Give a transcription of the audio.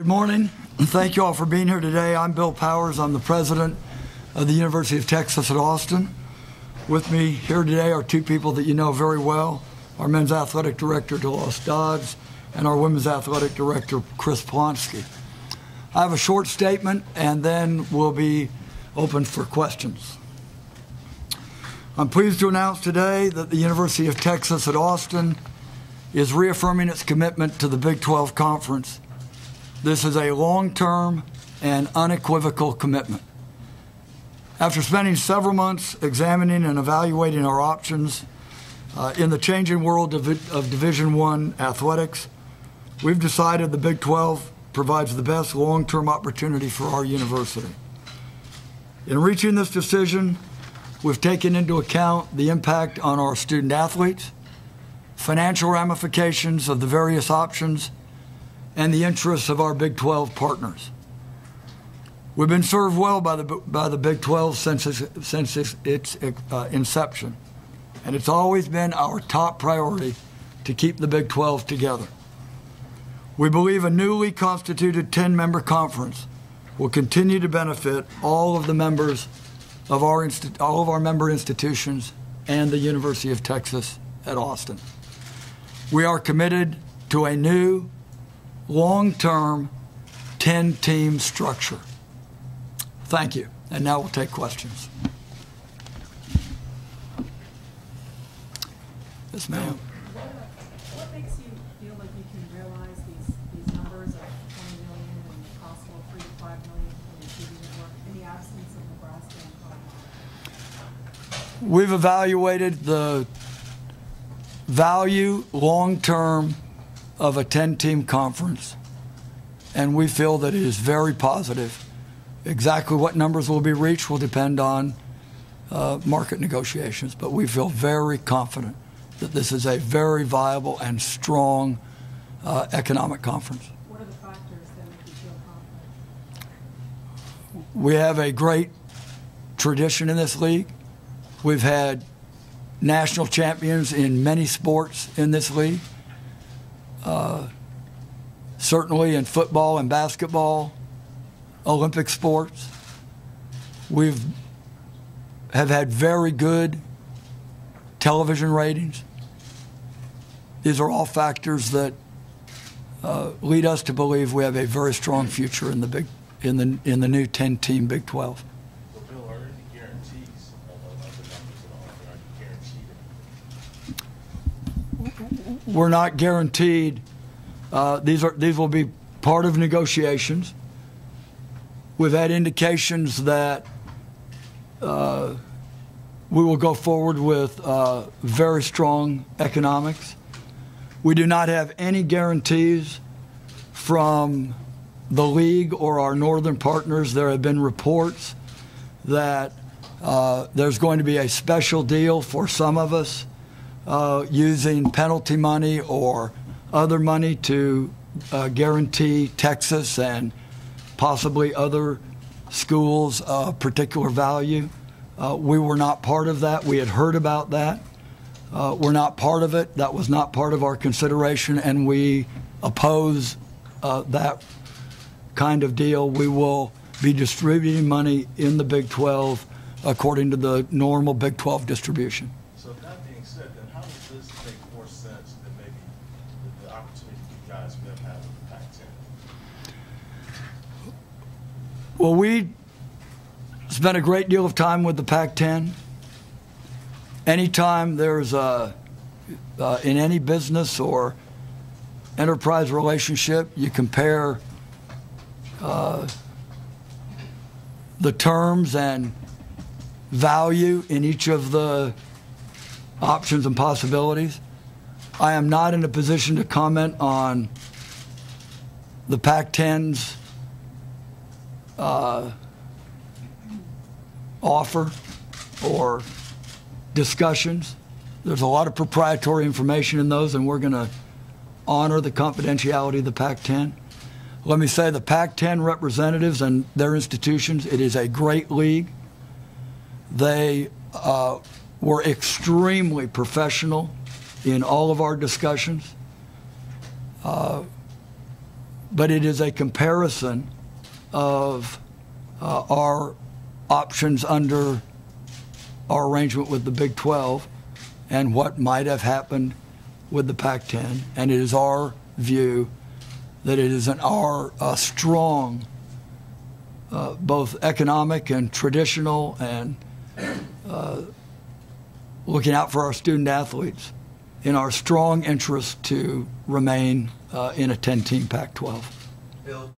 Good morning. Thank you all for being here today. I'm Bill Powers. I'm the president of the University of Texas at Austin. With me here today are two people that you know very well our men's athletic director, DeLoss Dodds, and our women's athletic director, Chris Plonsky. I have a short statement and then we'll be open for questions. I'm pleased to announce today that the University of Texas at Austin is reaffirming its commitment to the Big 12 Conference this is a long term and unequivocal commitment. After spending several months examining and evaluating our options uh, in the changing world of, of Division One athletics, we've decided the Big 12 provides the best long term opportunity for our university. In reaching this decision, we've taken into account the impact on our student athletes, financial ramifications of the various options, and the interests of our Big 12 partners. We've been served well by the, by the Big 12 since its, since its, its uh, inception, and it's always been our top priority to keep the Big 12 together. We believe a newly constituted 10 member conference will continue to benefit all of the members of our, all of our member institutions and the University of Texas at Austin. We are committed to a new long term 10 team structure. Thank you. And now we'll take questions. Yes, ma'am. What makes you feel like you can realize these, these numbers of 20 million and possible 3 to 5 million in the in the absence of Nebraska and Colorado? We've evaluated the value long term of a 10 team conference, and we feel that it is very positive. Exactly what numbers will be reached will depend on uh, market negotiations, but we feel very confident that this is a very viable and strong uh, economic conference. What are the factors that make you feel confident? We have a great tradition in this league. We've had national champions in many sports in this league. Uh, certainly in football and basketball, Olympic sports. We've have had very good television ratings. These are all factors that uh, lead us to believe we have a very strong future in the big in the in the new 10 team Big 12. Well, Bill, are there any guarantees of the numbers at all? Are you guaranteed? We're not guaranteed. Uh, these are these will be part of negotiations. We've had indications that uh, we will go forward with uh, very strong economics. We do not have any guarantees from the league or our northern partners. There have been reports that uh, there's going to be a special deal for some of us uh, using penalty money or other money to uh, guarantee Texas and possibly other schools a particular value. Uh, we were not part of that. We had heard about that. Uh, we're not part of it. That was not part of our consideration, and we oppose uh, that kind of deal. We will be distributing money in the Big 12 according to the normal Big 12 distribution. So that being said, then how does this make more sense than maybe the, the the Pac-10? Well, we spent a great deal of time with the Pac 10. Anytime there's a, uh, in any business or enterprise relationship, you compare uh, the terms and value in each of the options and possibilities. I am not in a position to comment on the Pac 10's uh, offer or discussions. There's a lot of proprietary information in those, and we're going to honor the confidentiality of the Pac 10. Let me say the Pac 10 representatives and their institutions, it is a great league. They uh, were extremely professional in all of our discussions. Uh, but it is a comparison of uh, our options under our arrangement with the Big 12 and what might have happened with the Pac 10. And it is our view that it is an our uh, strong, uh, both economic and traditional, and uh, looking out for our student athletes, in our strong interest to remain uh, in a 10 team Pac 12. Bill,